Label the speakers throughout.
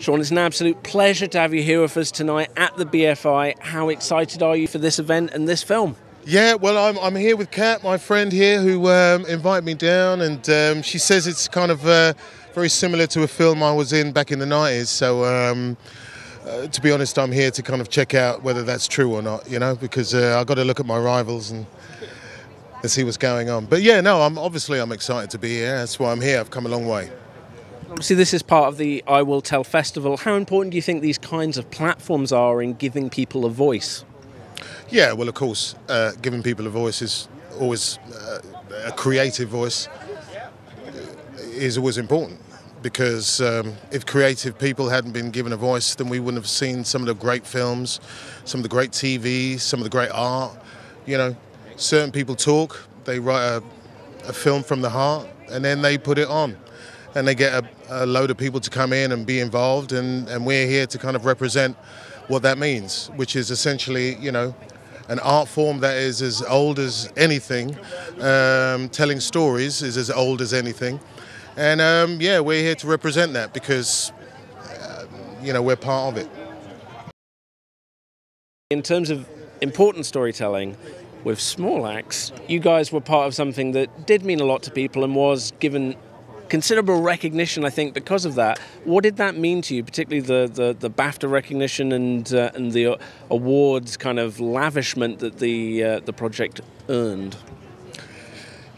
Speaker 1: Shaun, it's an absolute pleasure to have you here with us tonight at the BFI. How excited are you for this event and this film?
Speaker 2: Yeah, well, I'm, I'm here with Kat, my friend here, who um, invited me down, and um, she says it's kind of uh, very similar to a film I was in back in the 90s. So, um, uh, to be honest, I'm here to kind of check out whether that's true or not, you know, because uh, I've got to look at my rivals and, and see what's going on. But yeah, no, I'm obviously I'm excited to be here. That's why I'm here. I've come a long way.
Speaker 1: Obviously, this is part of the I Will Tell Festival. How important do you think these kinds of platforms are in giving people a voice?
Speaker 2: Yeah, well, of course, uh, giving people a voice is always uh, a creative voice is always important because um, if creative people hadn't been given a voice, then we wouldn't have seen some of the great films, some of the great TV, some of the great art. You know, certain people talk, they write a, a film from the heart, and then they put it on and they get a, a, load of people to come in and be involved, and, and we're here to kind of represent what that means, which is essentially, you know, an art form that is as old as anything. Um, telling stories is as old as anything, and um, yeah, we're here to represent that because, uh, you know, we're part of it.
Speaker 1: In terms of important storytelling, with Small Axe, you guys were part of something that did mean a lot to people and was given considerable recognition, I think, because of that. What did that mean to you, particularly the, the, the BAFTA recognition and uh, and the awards kind of lavishment that the uh, the project earned?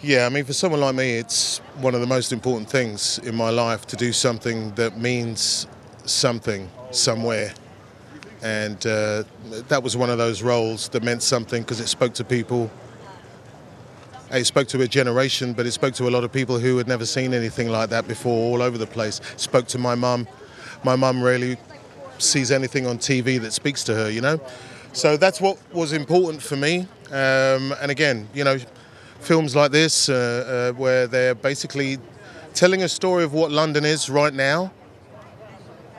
Speaker 2: Yeah, I mean, for someone like me, it's one of the most important things in my life to do something that means something somewhere. And uh, that was one of those roles that meant something because it spoke to people it spoke to a generation, but it spoke to a lot of people who had never seen anything like that before, all over the place. Spoke to my mum. My mum really sees anything on TV that speaks to her, you know. So that's what was important for me. Um, and again, you know, films like this, uh, uh, where they're basically telling a story of what London is right now,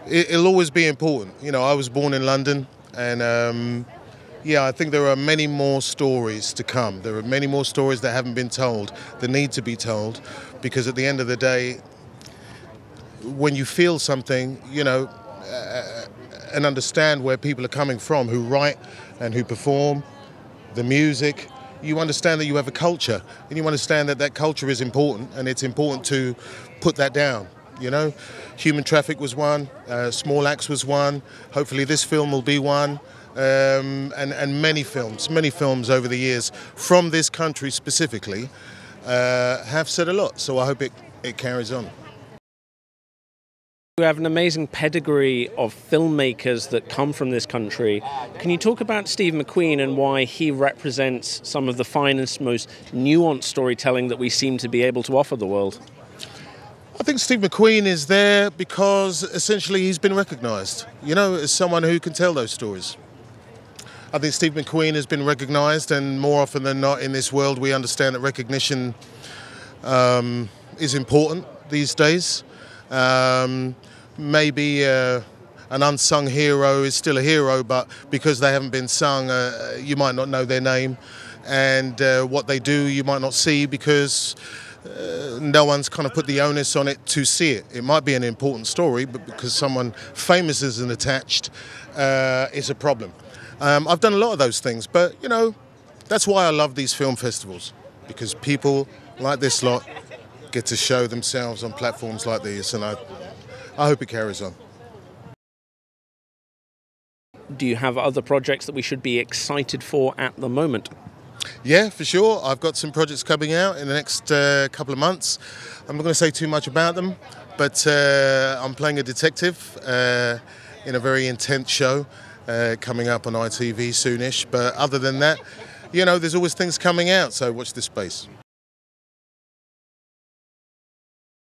Speaker 2: it, will always be important. You know, I was born in London, and um, yeah, I think there are many more stories to come. There are many more stories that haven't been told, that need to be told, because at the end of the day, when you feel something, you know, uh, and understand where people are coming from, who write and who perform, the music, you understand that you have a culture, and you understand that that culture is important, and it's important to put that down. You know, Human Traffic was one, uh, Small Axe was one. Hopefully, this film will be one um, and, and many films, many films over the years from this country specifically uh, have said a lot. So I hope it, it carries on.
Speaker 1: You have an amazing pedigree of filmmakers that come from this country. Can you talk about Steve McQueen and why he represents some of the finest, most nuanced storytelling that we seem to be able to offer the world?
Speaker 2: I think Steve McQueen is there because essentially he's been recognised, you know, as someone who can tell those stories. I think Steve McQueen has been recognised, and more often than not in this world, we understand that recognition um, is important these days. Um, maybe uh, an unsung hero is still a hero, but because they haven't been sung, uh, you might not know their name, and uh, what they do you might not see because. Uh, no one's kind of put the onus on it to see it. It might be an important story, but because someone famous isn't attached, uh, it's a problem. Um, I've done a lot of those things, but you know, that's why I love these film festivals because people like this lot get to show themselves on platforms like these, and I, I hope it carries on.
Speaker 1: Do you have other projects that we should be excited for at the moment?
Speaker 2: Yeah, for sure. I've got some projects coming out in the next uh, couple of months. I'm not going to say too much about them, but uh, I'm playing a detective uh, in a very intense show uh, coming up on ITV soonish. But other than that, you know, there's always things coming out, so watch this space.